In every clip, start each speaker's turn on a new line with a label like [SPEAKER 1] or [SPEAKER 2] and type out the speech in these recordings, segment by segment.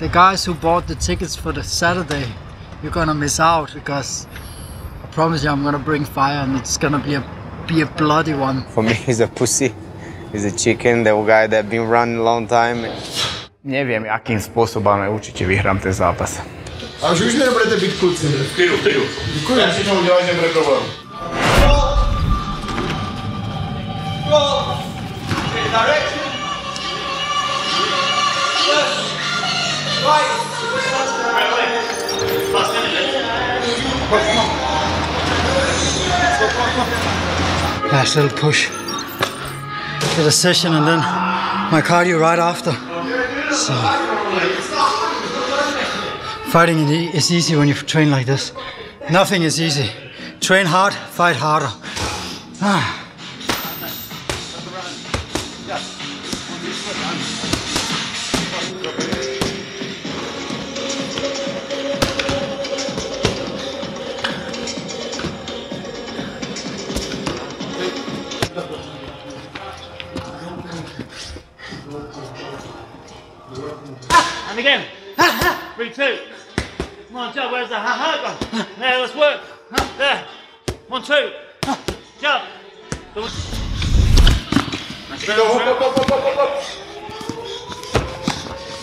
[SPEAKER 1] the guys who bought the tickets for the Saturday, you're gonna miss out because I promise you I'm gonna bring fire and it's gonna be a be a bloody one.
[SPEAKER 2] For me, he's a pussy. He's a chicken, the guy that been running a long time.
[SPEAKER 3] Neviem, akým spôsobom, ale určite vyhrám ten zápas.
[SPEAKER 4] A že už nebudete být kluci. V klidu, v klidu. Děkuji. Já si to udělám, nebude problém.
[SPEAKER 1] Last little push. Get a session and then my cardio right after. So fighting is easy when you train like this. Nothing is easy. Train hard, fight harder. Ah.
[SPEAKER 5] Two. Come on, Joe, where's the ha ha? There, let's work. There. One, two. Jump. Go. Nice.
[SPEAKER 4] Go, hop, hop, hop, hop, hop, hop.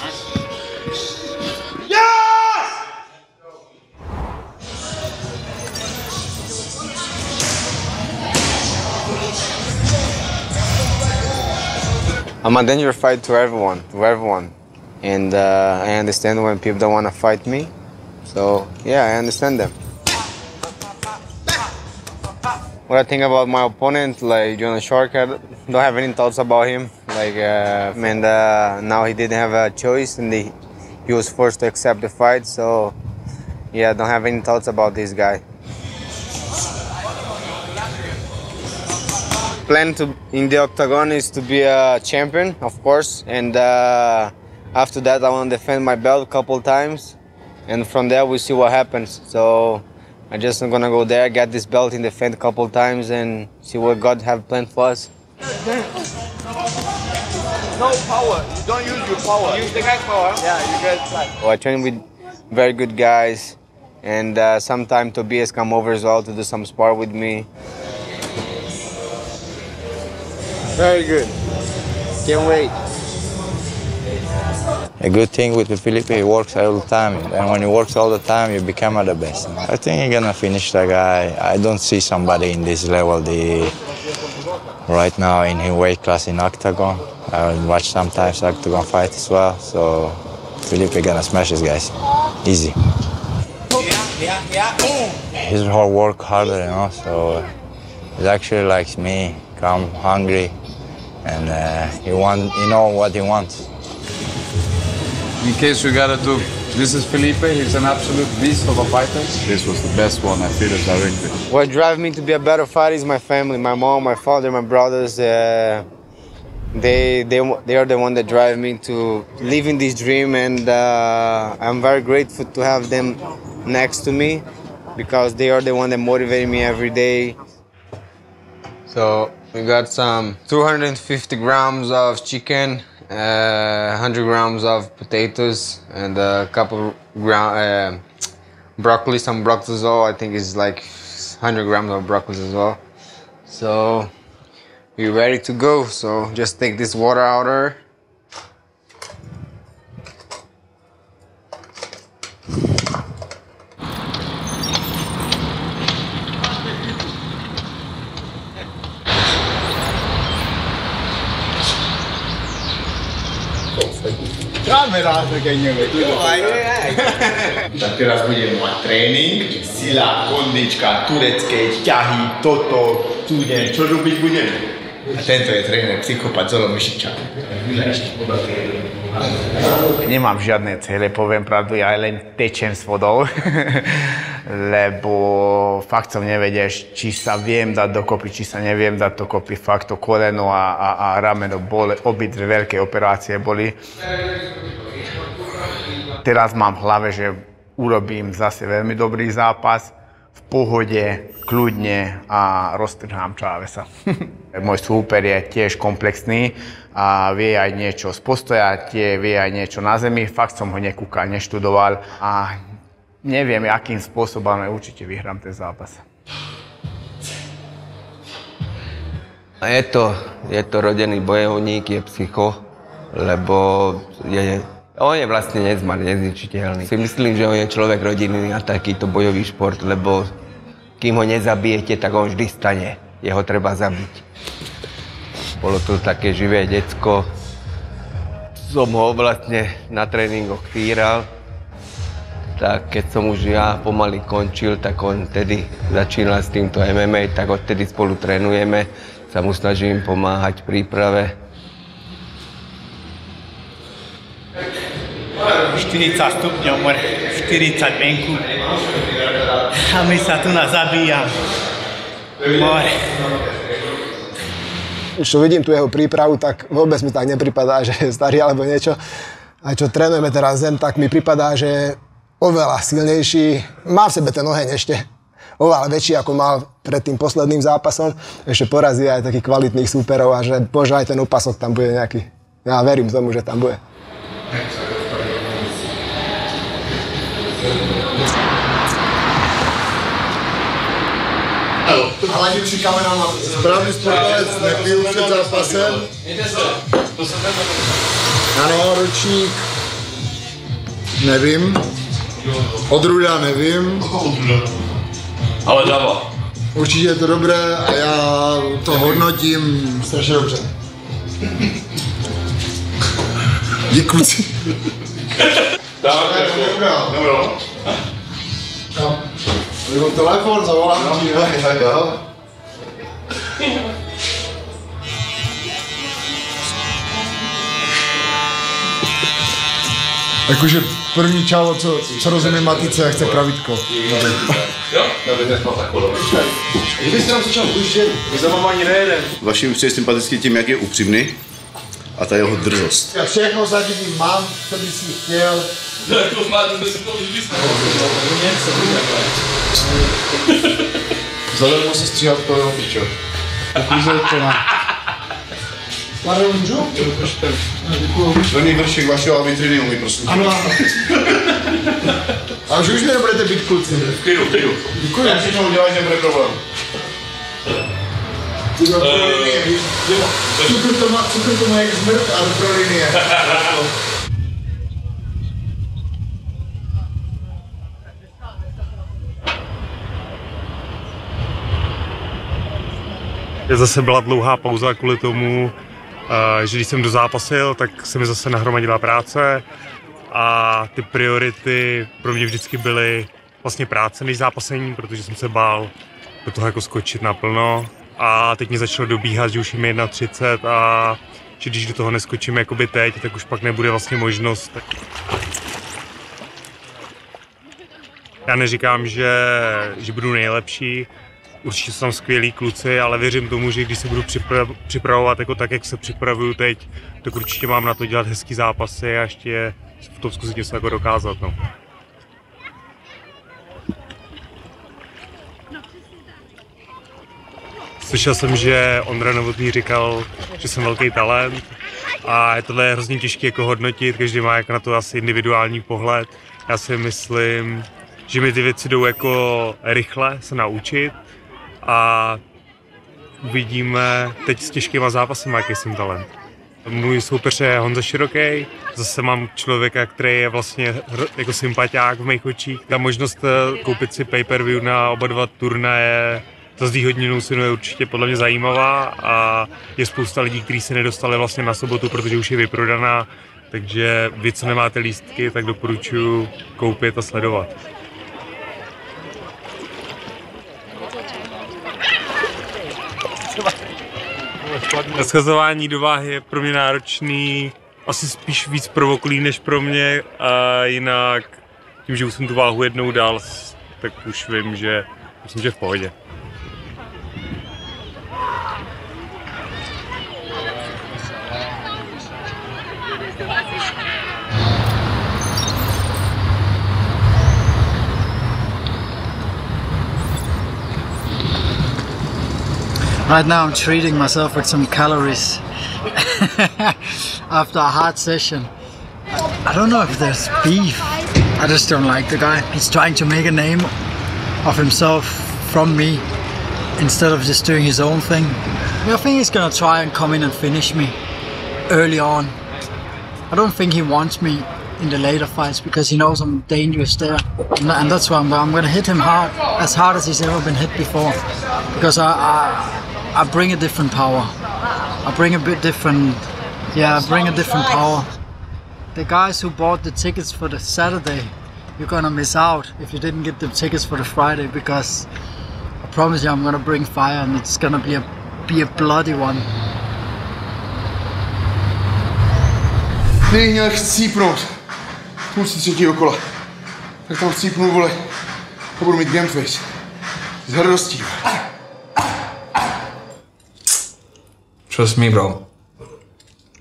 [SPEAKER 5] Nice.
[SPEAKER 4] Yes!
[SPEAKER 2] I'm a danger fight to everyone, to everyone. And uh, I understand when people don't want to fight me. So, yeah, I understand them. What I think about my opponent, like Jonah Shortcut, don't have any thoughts about him. Like, uh, and uh, now he didn't have a choice and he, he was forced to accept the fight. So, yeah, don't have any thoughts about this guy. plan to in the octagon is to be a champion, of course, and uh, after that I want to defend my belt a couple times, and from there we see what happens. So I just am gonna go there, get this belt and defend a couple times, and see what God have planned for us.
[SPEAKER 6] No power. You don't use your power. Use the guy's power. Yeah, you get like.
[SPEAKER 2] So I train with very good guys, and uh, sometimes Tobias come over as well to do some spar with me.
[SPEAKER 6] Very good. Can't wait.
[SPEAKER 7] A good thing with the Felipe, he works all the time, and when he works all the time, you become the best. I think he's gonna finish the guy. I don't see somebody in this level the right now in his weight class in octagon. I watch sometimes octagon fight as well, so Felipe gonna smash these guys, easy. He's hard work harder, you know. So he's actually like me, come hungry, and uh, he want, he know what he wants.
[SPEAKER 8] In case you gotta do, this is Felipe. He's an absolute beast of a fighter. This was the best one I feel it directly.
[SPEAKER 2] What drives me to be a better fighter is my family, my mom, my father, my brothers. Uh, they, they, they are the one that drive me to living this dream, and uh, I'm very grateful to have them next to me because they are the one that motivate me every day. So we got some 250 grams of chicken, uh, 100 grams of potatoes, and a couple gram, uh, broccoli, some broccoli as well. I think it's like 100 grams of broccoli as well. So we're ready to go. So just take this water out
[SPEAKER 4] Kamera zagenjeme. Tak teraz budem mať tréning, sila, kondička, turecké ťahy, toto, tu idem, čo robiť budem? A tento je tréner, psychopat Zolo Myšiča.
[SPEAKER 3] Nemám žiadne cieľe, poviem pravdu, ja len tečem s vodou, lebo fakt som nevedel, či sa viem dať dokopy, či sa neviem dať dokopy. Fakt to koleno a, a, a rameno boli, obidve veľké operácie boli. Teraz mám v hlave, že urobím zase veľmi dobrý zápas, v pohode, kľudne a roztrhám Čávesa. Môj súper je tiež komplexný a vie aj niečo z postoja, tie vie aj niečo na zemi. Fakt som ho nekúkal, neštudoval a neviem, akým spôsobom, ale určite vyhrám ten zápas.
[SPEAKER 9] Je to, je to rodený bojovník, je psycho, lebo je, on je vlastne nezmar, nezničiteľný. Si myslím, že on je človek rodiny na takýto bojový šport, lebo kým ho nezabijete, tak on vždy stane. Jeho treba zabiť. Bolo to také živé decko. Som ho vlastne na tréningoch týral. Tak keď som už ja pomaly končil, tak on tedy začínal s týmto MMA, tak odtedy spolu trénujeme. Sa mu snažím pomáhať v príprave.
[SPEAKER 5] 40 stupňov, more, 40 venku. A my sa tu na zabíjam. More.
[SPEAKER 10] Čo vidím tu jeho prípravu, tak vôbec mi tak nepripadá, že je starý alebo niečo. A čo trénujeme teraz zem, tak mi pripadá, že oveľa silnejší. Má v sebe ten oheň ešte oveľa väčší, ako mal pred tým posledným zápasom. Ešte porazí aj takých kvalitných súperov a že bože aj ten opasok tam bude nejaký. Ja verím tomu, že tam bude.
[SPEAKER 11] Kamerama. Správný sportovec nepil před zápasem. Ano, ročník. Nevím. Odruda nevím.
[SPEAKER 6] Ale dává.
[SPEAKER 11] Určitě je to dobré a já to hodnotím strašně dobře. Děkuji.
[SPEAKER 6] Tak, jako. Dobro.
[SPEAKER 11] Nebo telefon, zavolám ti, ne? Jo. Jakože první čalo, co, co rozumí matice, chce pravítko.
[SPEAKER 6] Jo?
[SPEAKER 11] Kdybyste nám začal ujištět, my za mama ani nejeden.
[SPEAKER 12] Vaším přijde sympatický tím, jak je upřímný a ta jeho drzost.
[SPEAKER 11] Já všechno zatím mám, co by si chtěl.
[SPEAKER 6] Jako máte, jsme si to už
[SPEAKER 11] Zadarmo se stříhat to jeho pičo. Uklízel to na... Pardon, můžu?
[SPEAKER 12] První vršek vašeho vitriny umí, prosím.
[SPEAKER 11] Ano, ano. A už už mě nebudete být kluci.
[SPEAKER 6] V klidu, v klidu.
[SPEAKER 11] Děkuji.
[SPEAKER 12] Jak všechno uděláš, nebude problém.
[SPEAKER 11] Cukr to má, cukr to má jak zmrt a do prolinie.
[SPEAKER 13] Zase byla dlouhá pauza kvůli tomu, eh, že když jsem dozápasil, tak se mi zase nahromadila práce a ty priority pro mě vždycky byly vlastně práce než zápasení, protože jsem se bál do toho jako skočit naplno a teď mě začalo dobíhat, že už je mi 31 a že když do toho neskočím jakoby teď, tak už pak nebude vlastně možnost. Já neříkám, že, že budu nejlepší, určitě jsou tam skvělí kluci, ale věřím tomu, že když se budu připra- připravovat jako tak, jak se připravuju teď, tak určitě mám na to dělat hezký zápasy a ještě v tom zkusit něco jako dokázat. No. Slyšel jsem, že Ondra Novotný říkal, že jsem velký talent a je tohle hrozně těžké jako hodnotit, každý má jako na to asi individuální pohled. Já si myslím, že mi ty věci jdou jako rychle se naučit a uvidíme teď s těžkýma zápasy, jaký jsem talent. Můj soupeř je Honza Široký, zase mám člověka, který je vlastně jako sympatiák v mých očích. Ta možnost eh, koupit si pay-per-view na oba dva turnaje za zvýhodněnou cenu je určitě podle mě zajímavá a je spousta lidí, kteří se nedostali vlastně na sobotu, protože už je vyprodaná, takže vy, co nemáte lístky, tak doporučuji koupit a sledovat. Schazování do váhy je pro mě náročný, asi spíš víc pro okolí než pro mě a jinak tím, že už jsem tu váhu jednou dal, tak už vím, že myslím, že v pohodě.
[SPEAKER 1] Right now I'm treating myself with some calories after a hard session. I don't know if there's beef. I just don't like the guy. He's trying to make a name of himself from me instead of just doing his own thing. I think he's gonna try and come in and finish me early on. I don't think he wants me in the later fights because he knows I'm dangerous there, and, that's why I'm, I'm gonna hit him hard, as hard as he's ever been hit before, because I, I I bring a different power. I bring a bit different, yeah, I bring a different power. The guys who bought the tickets for the Saturday, you're gonna miss out if you didn't get the tickets for the Friday because I promise you I'm gonna bring fire and it's gonna be a be a bloody one.
[SPEAKER 14] Měl chcípnout v půlce třetího kola, tak tam chcípnu, vole, a budu mít gameface. S hrdostí.
[SPEAKER 15] Trust me, bro.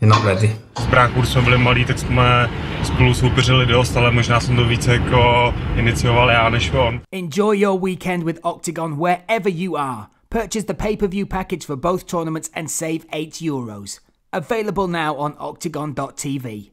[SPEAKER 15] You're not ready.
[SPEAKER 13] S brákou, když jsme byli malí, tak jsme spolu soupeřili dost, ale možná jsem to více jako inicioval já než on.
[SPEAKER 16] Enjoy your weekend with Octagon wherever you are. Purchase the pay per view package for both tournaments and save 8 euros. Available now on octagon.tv.